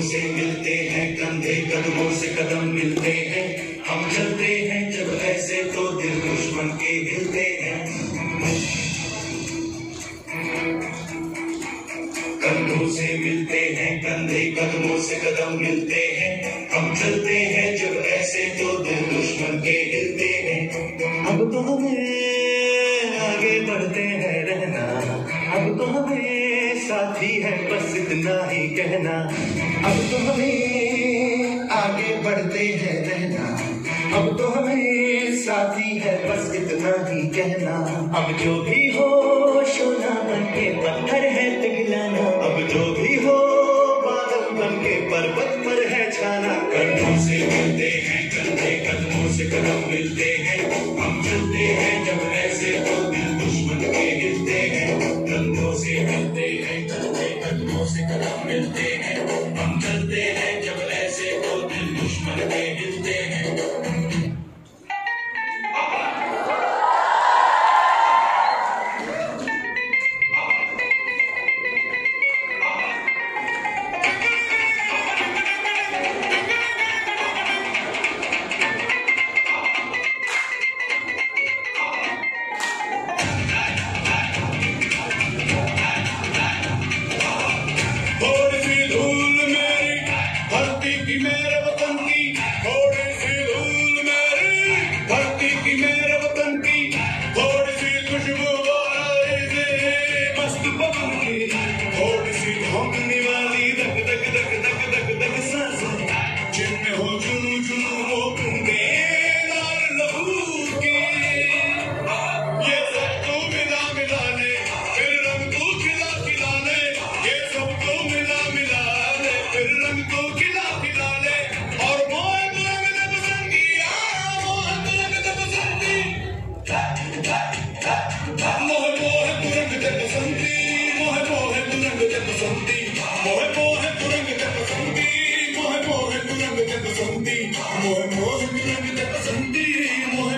कंधों से मिलते हैं, कंधे कदमों से कदम मिलते हैं। हम चलते हैं जब ऐसे तो दिल दुश्मन के हिलते हैं। कंधों से मिलते हैं, कंधे कदमों से कदम मिलते हैं। हम चलते हैं जब ऐसे तो दिल दुश्मन के हिलते हैं। अब तो हमें आगे बढ़ते हैं रहना। अब तो हमें साथी है बस इतना ही कहना। अब तो हमें आगे बढ़ते हैं रहना। अब तो हमें साथी है बस इतना ही कहना। अब जो भी हो, सोना बन के पत्थर है पिघलाना अब जो भी हो, बादल बन के पर्वत पर है छाना। कंधों से मिलते हैं कंधे कदमों से कदम मिलते हैं। हम चलते हैं जब ऐसे तो दिल दुश्मन के हिलते हैं। कंधों से मिलते हैं कंधे कदमों से कदम मिलते हैं 像个兄弟，我我兄弟姐妹像个兄弟。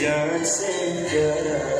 dancing good.